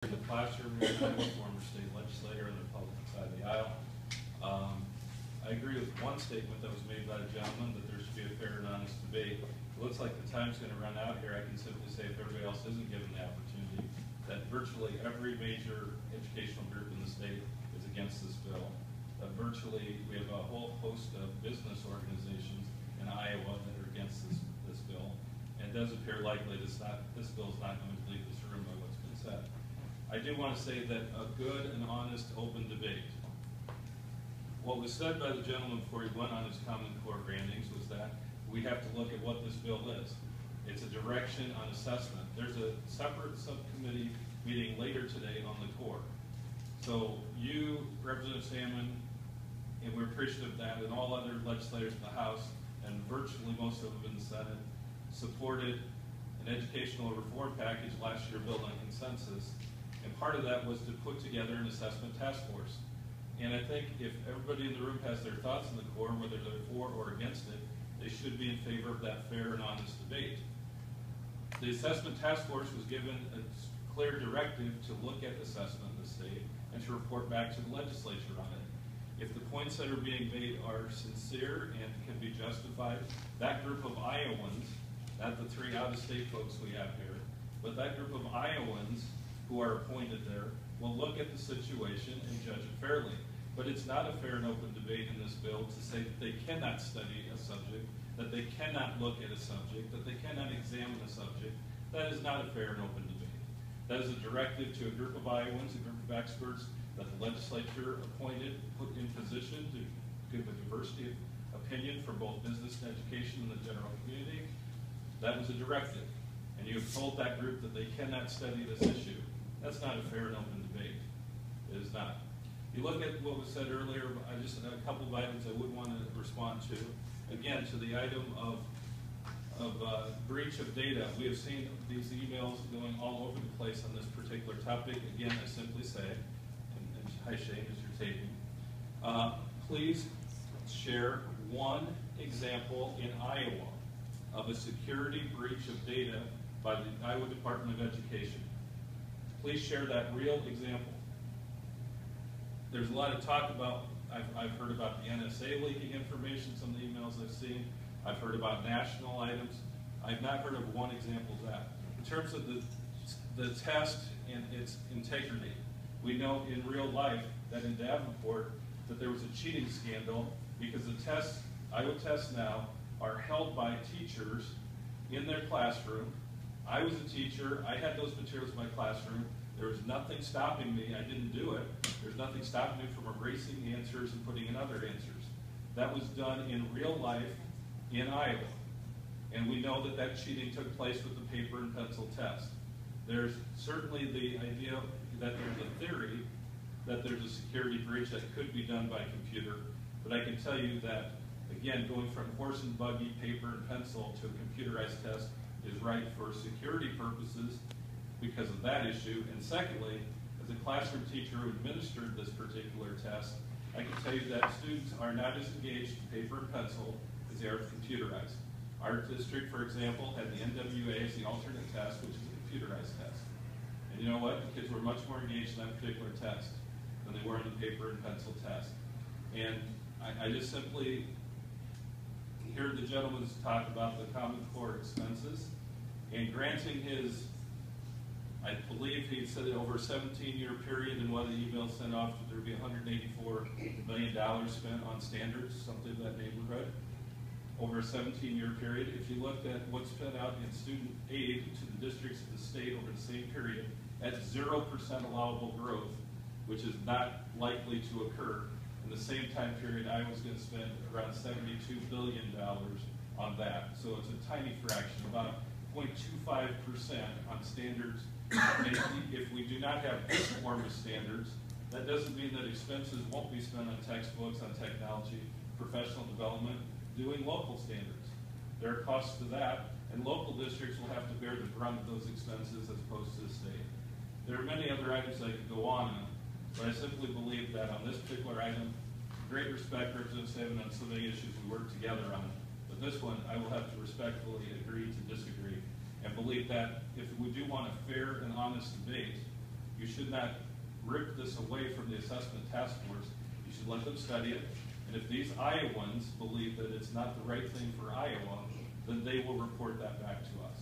in the classroom, a former state legislator on the Republican side of the aisle. Um, I agree with one statement that was made by the gentleman, that there should be a fair and honest debate. It looks like the time's gonna run out here. I can simply say, if everybody else isn't given the opportunity, that virtually every major educational group in the state is against this bill. That virtually, we have a whole host of business organizations in Iowa that are against this, this bill. And it does appear likely that this this bill's not going to leave this room by what's been said. I do want to say that a good and honest, open debate. What was said by the gentleman before he went on his Common Core brandings was that we have to look at what this bill is. It's a direction on assessment. There's a separate subcommittee meeting later today on the core. So you, Representative Salmon, and we're appreciative of that, and all other legislators in the House, and virtually most of them in the Senate, supported an educational reform package last year built on consensus. And part of that was to put together an assessment task force. And I think if everybody in the room has their thoughts on the core, whether they're for or against it, they should be in favor of that fair and honest debate. The assessment task force was given a clear directive to look at assessment in the state and to report back to the legislature on it. If the points that are being made are sincere and can be justified, that group of Iowans, not the three out-of-state folks we have here, but that group of Iowans who are appointed there will look at the situation and judge it fairly. But it's not a fair and open debate in this bill to say that they cannot study a subject, that they cannot look at a subject, that they cannot examine a subject. That is not a fair and open debate. That is a directive to a group of Iowans, a group of experts that the legislature appointed, put in position to give a diversity of opinion for both business and education in the general community. That was a directive. And you have told that group that they cannot study this issue. That's not a fair and open debate. It is not. You look at what was said earlier, I just, a couple of items I would want to respond to. Again, to the item of of uh, breach of data. We have seen these emails going all over the place on this particular topic. Again, I simply say, and, and hi Shane, as you're taping, uh, please share one example in Iowa of a security breach of data by the Iowa Department of Education. Please share that real example. There's a lot of talk about, I've, I've heard about the NSA leaking information, some of the emails I've seen. I've heard about national items. I've not heard of one example of that. In terms of the, the test and its integrity, we know in real life that in Davenport that there was a cheating scandal because the tests, I Iowa tests now, are held by teachers in their classroom. I was a teacher. I had those materials in my classroom. There was nothing stopping me. I didn't do it. There's nothing stopping me from erasing answers and putting in other answers. That was done in real life in Iowa. And we know that that cheating took place with the paper and pencil test. There's certainly the idea that there's a theory that there's a security breach that could be done by computer, but I can tell you that, again, going from horse and buggy, paper and pencil to a computerized test is right for security purposes because of that issue. And secondly, as a classroom teacher who administered this particular test, I can tell you that students are not as engaged in paper and pencil as they are computerized. Our district, for example, had the NWA as the alternate test, which is a computerized test. And you know what? The kids were much more engaged in that particular test than they were in the paper and pencil test. And I, I just simply heard the gentleman's talk about the Common Core expenses and granting his, I believe he said that over a 17-year period and one of the emails sent off, there would be $184 million spent on standards, something of that neighborhood over a 17-year period. If you looked at what's spent out in student aid to the districts of the state over the same period, at 0% allowable growth, which is not likely to occur. In the same time period, I was going to spend around $72 billion on that. So it's a tiny fraction, about 0.25% on standards. If we do not have this form of standards, that doesn't mean that expenses won't be spent on textbooks, on technology, professional development, doing local standards. There are costs to that, and local districts will have to bear the brunt of those expenses as opposed to the state. There are many other items I could go on, but I simply believe that on this particular item, great respect, Representative Salmon, on so many issues we work together on. But this one, I will have to respectfully agree to disagree and believe that if we do want a fair and honest debate, You should not rip this away from the assessment task force. You should let them study it. And if these Iowans believe that it's not the right thing for Iowa, then they will report that back to us.